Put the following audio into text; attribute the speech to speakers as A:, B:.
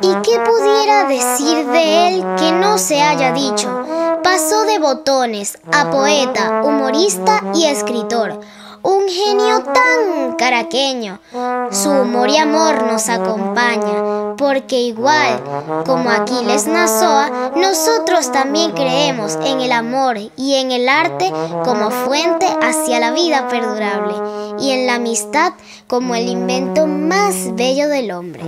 A: ¿Y qué pudiera decir de él que no se haya dicho? Pasó de botones a poeta, humorista y escritor un genio tan caraqueño. Su humor y amor nos acompaña, porque igual como Aquiles Nazoa, nosotros también creemos en el amor y en el arte como fuente hacia la vida perdurable y en la amistad como el invento más bello del hombre.